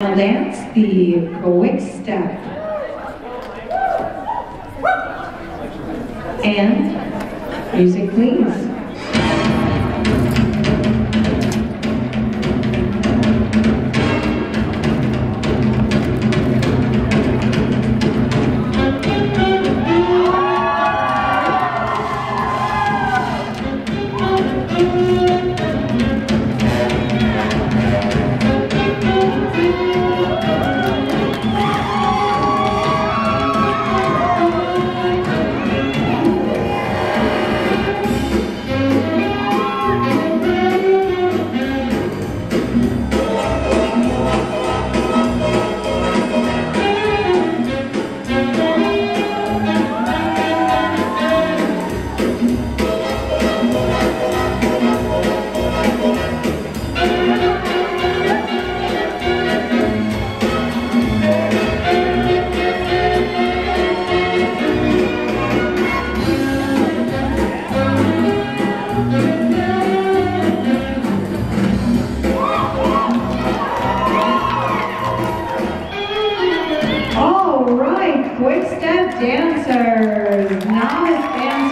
Now dance the quick step. And music please. All right, quick step dancers. Namaste.